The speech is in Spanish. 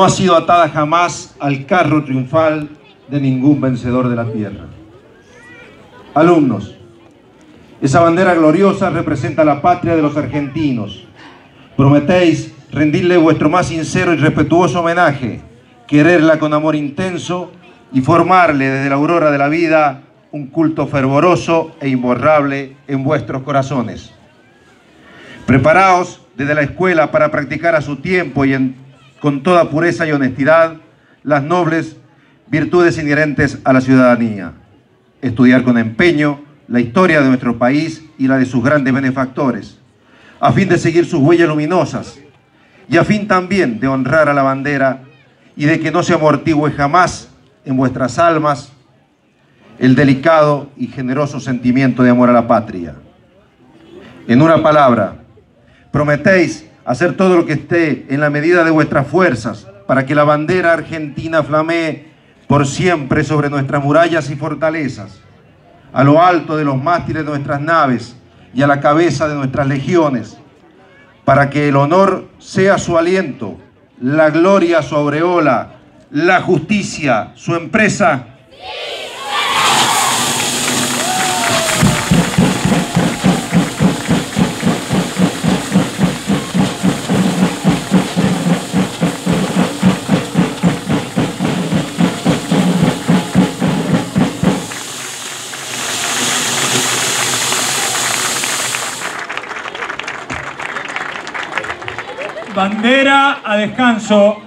no ha sido atada jamás al carro triunfal de ningún vencedor de la tierra. Alumnos, esa bandera gloriosa representa la patria de los argentinos. Prometéis rendirle vuestro más sincero y respetuoso homenaje, quererla con amor intenso y formarle desde la aurora de la vida un culto fervoroso e imborrable en vuestros corazones. Preparaos desde la escuela para practicar a su tiempo y con toda pureza y honestidad las nobles virtudes inherentes a la ciudadanía. Estudiar con empeño la historia de nuestro país y la de sus grandes benefactores, a fin de seguir sus huellas luminosas y a fin también de honrar a la bandera y de que no se amortigüe jamás en vuestras almas el delicado y generoso sentimiento de amor a la patria. En una palabra, prometéis hacer todo lo que esté en la medida de vuestras fuerzas para que la bandera argentina flamee por siempre sobre nuestras murallas y fortalezas, a lo alto de los mástiles de nuestras naves y a la cabeza de nuestras legiones, para que el honor sea su aliento, la gloria su aureola, la justicia su empresa. Bandera a descanso.